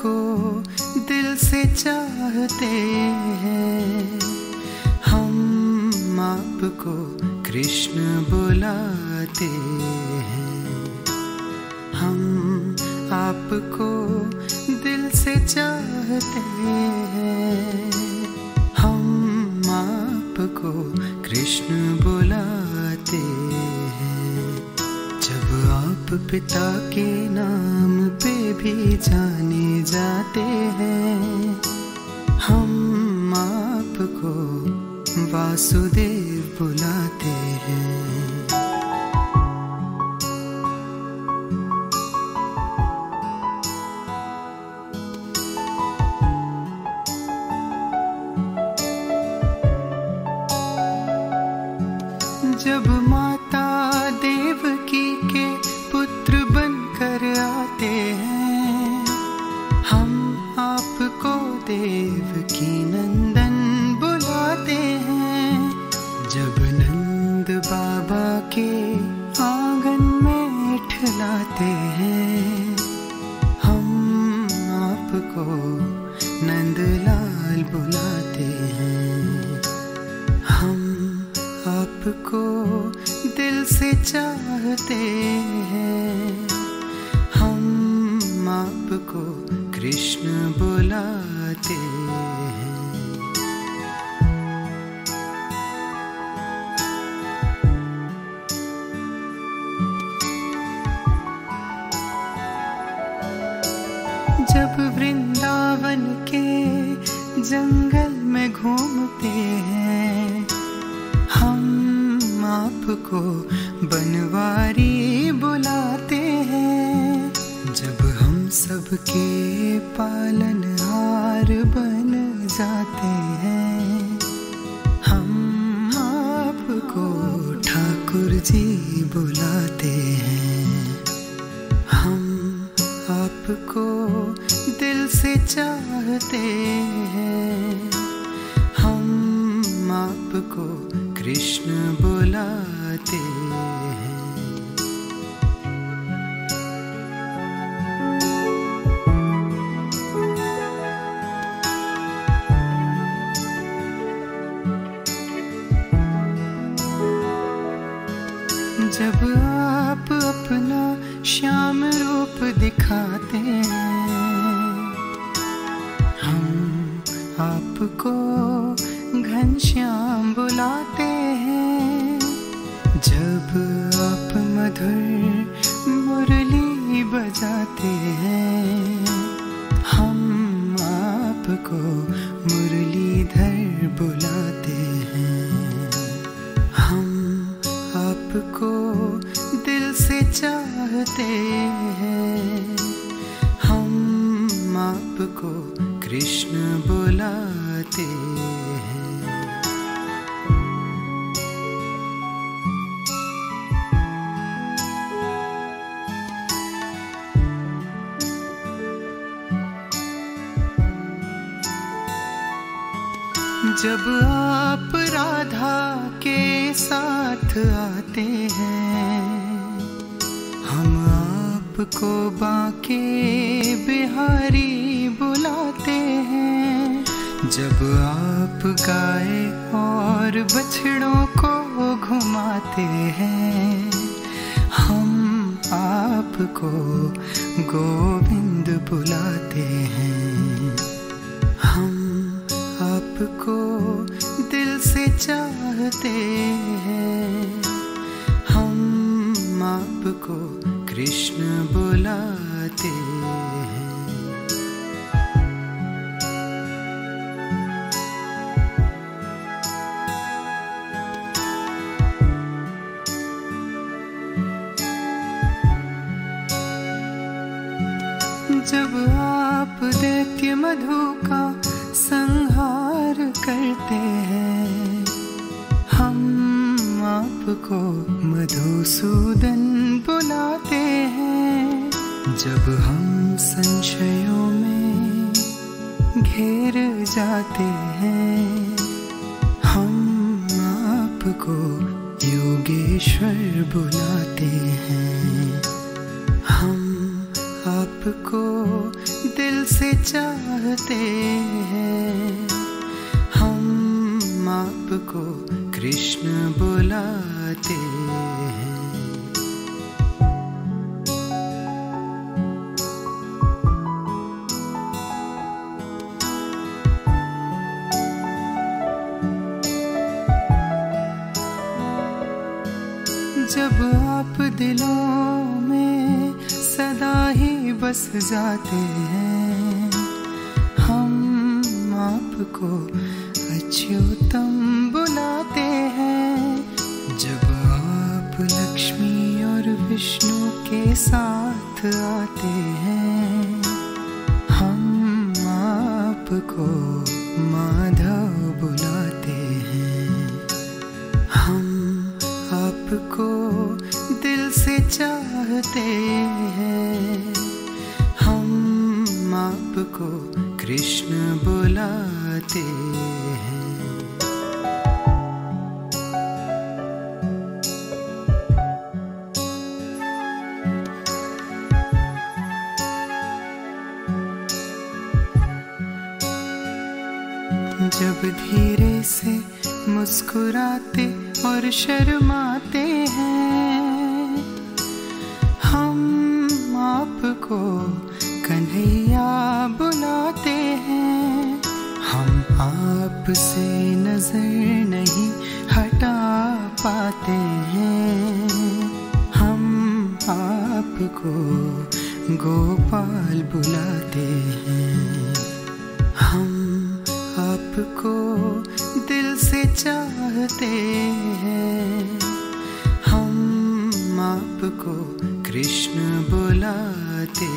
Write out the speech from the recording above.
आपको दिल से चाहते हैं। हम आपको कृष्ण बुलाते हैं। हम आपको दिल से चाहते हैं। हम आपको कृष्ण बुलाते हैं। जब आप पिता के नाम पे भी जाने जाते हैं। हम आपको वासुदेव बुलाते हैं हैं। हम आपको बुलाते हैं। हम आपको दिल से चाहते हैं। हम आपको कृष्ण बुलाते हैं जब वृंदावन के जंगल में घूमते हैं, हम आपको बनवारी बुलाते हैं। जब हम सबके पालनहार बन जाते हैं, हम आपको ठाकुर जी बुलाते हैं। हम आपको दिल से चाहते हैं। हम आपको कृष्ण बुलाते हैं। जब आप अपना श्याम रूप दिखाते हैं। हम आपको घनश्याम बुलाते चाहते हैं। हम आपको कृष्ण बुलाते हैं। जब आप राधा के साथ आते हैं आपको बाके बिहारी बुलाते हैं। जब आप गाय और बछड़ों को घुमाते हैं, हम आपको गोविंद बुलाते हैं। हम आपको दिल से चाहते हैं। हम आपको कृष्ण बुलाते हैं। जब आप दैत्य मधु का संहार करते हैं हम आपको मधुसूदन जब हम संशयों में घेर जाते हैं, हम आपको योगेश्वर बुलाते हैं। हम आपको दिल से चाहते हैं। हम आपको कृष्ण बुलाते हैं। दिलों में सदा ही बस जाते हैं। हम आपको अच्युतम बुलाते हैं। जब आप लक्ष्मी और विष्णु के साथ आते हैं कृष्ण बुलाते हैं। जब धीरे से मुस्कुराते और शर्माते हैं पाते हैं। हम आपको गोपाल बुलाते हैं। हम आपको दिल से चाहते हैं। हम आपको कृष्ण बुलाते